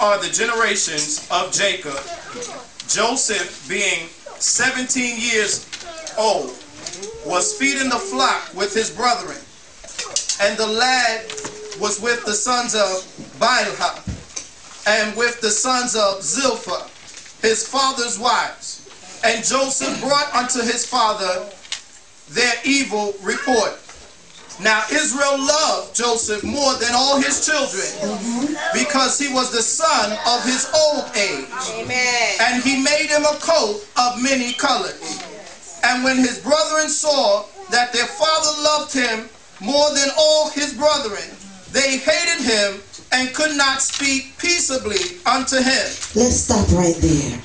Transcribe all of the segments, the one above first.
Are the generations of Jacob. Joseph, being 17 years old, was feeding the flock with his brethren. And the lad was with the sons of Bilhah and with the sons of Zilpah, his father's wives. And Joseph brought unto his father their evil report. Now Israel loved Joseph more than all his children mm-hmm. because he was the son of his old age. Amen. And he made him a coat of many colors. And when his brethren saw that their father loved him more than all his brethren, they hated him and could not speak peaceably unto him. Let's stop right there.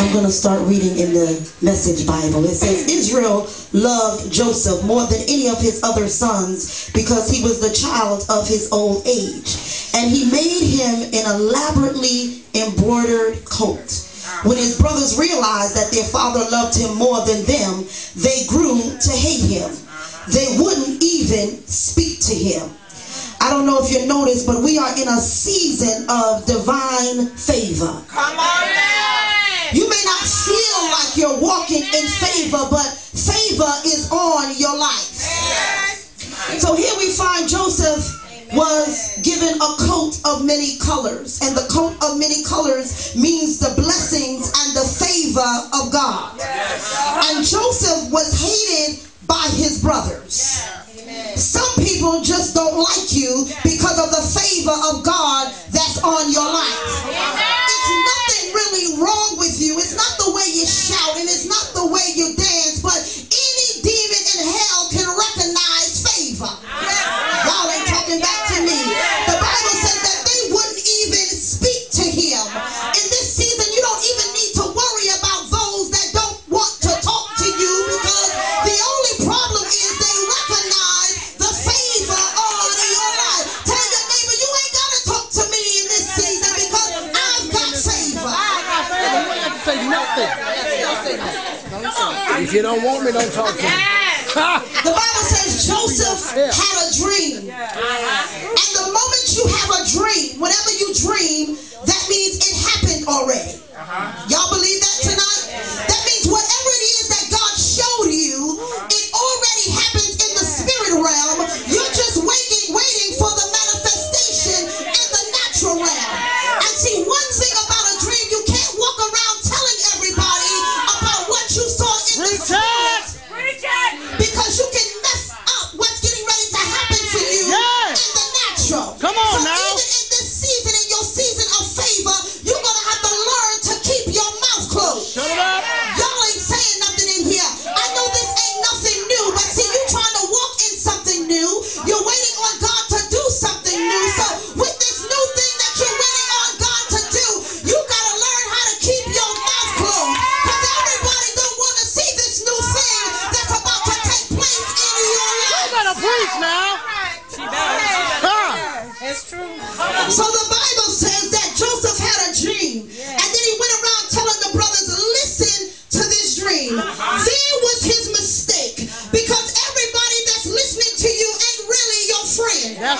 I'm going to start reading in the Message Bible. It says, Israel loved Joseph more than any of his other sons because he was the child of his old age. And he made him an elaborately embroidered coat. When his brothers realized that their father loved him more than them, they grew to hate him. They wouldn't even speak to him. I don't know if you noticed, but we are in a season of divine given a coat of many colors. And the coat of many colors means the blessings and the favor of God. And Joseph was hated by his brothers. Some people just don't like you because of the favor of God If you don't want me, don't talk to me. The Bible says Joseph had a dream. Uh-huh. And the moment you have a dream, whenever you dream, that means it happened already. Uh-huh. Y'all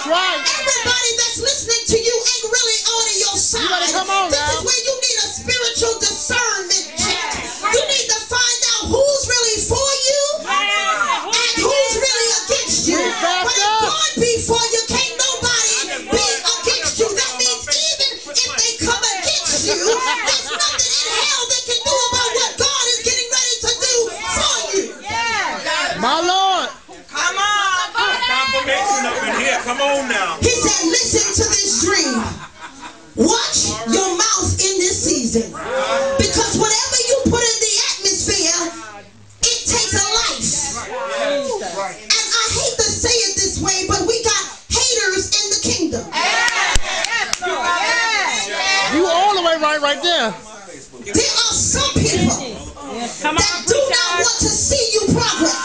That's right. Everybody Come on now. He said, listen to this dream. Watch your mouth in this season. Because whatever you put in the atmosphere, it takes a life. And I hate to say it this way, but we got haters in the kingdom. You all the way right right there. There are some people that do not want to see you progress.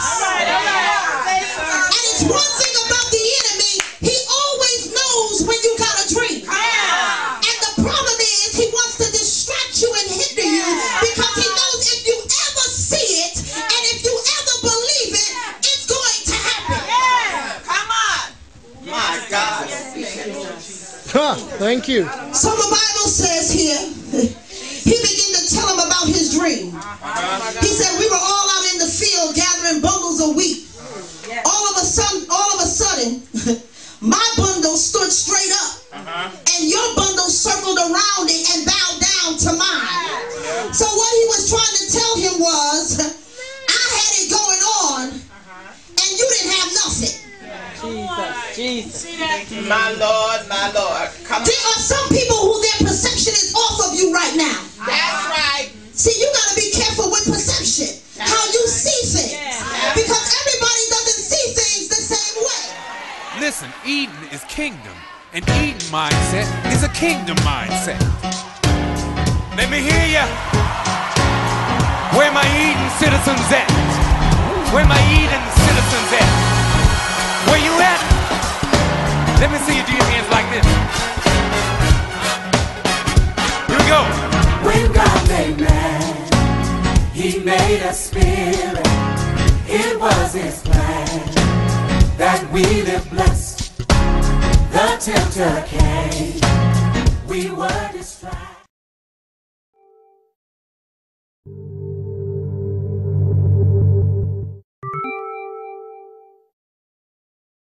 Huh, thank you. So the Bible says here, he began to tell him about his dream. He said, We were all out in the field gathering bundles of wheat. All of a sudden, all of a sudden, my bundle stood straight up. And your bundle circled around it and bowed down to mine. So what he was trying to tell him was, I had it going on, and you didn't have nothing. Jesus, Jesus. My Lord, my Lord. Kingdom, and Eden mindset is a kingdom mindset. Let me hear ya. Where my Eden citizens at? Where my Eden citizens at? Where you at? Let me see you do your hands like this. Here we go. When God made man, He made a spirit. It was His plan that we live blessed. The tempter came, we were distracted.